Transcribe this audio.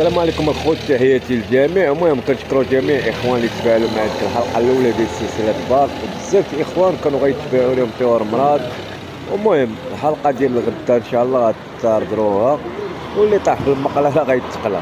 السلام عليكم اخوت تحياتي للجميع. المهم كنشكروا جميع الاخوان اللي تفاعلوا مع في الحلقة الأولى ديال سلسلة باك. بزاف الاخوان كانوا غيتفاعلوا لهم طيور مراد المهم الحلقة ديال الغدا إن شاء الله غتردروها واللي طاح في المقلة غيتقلى.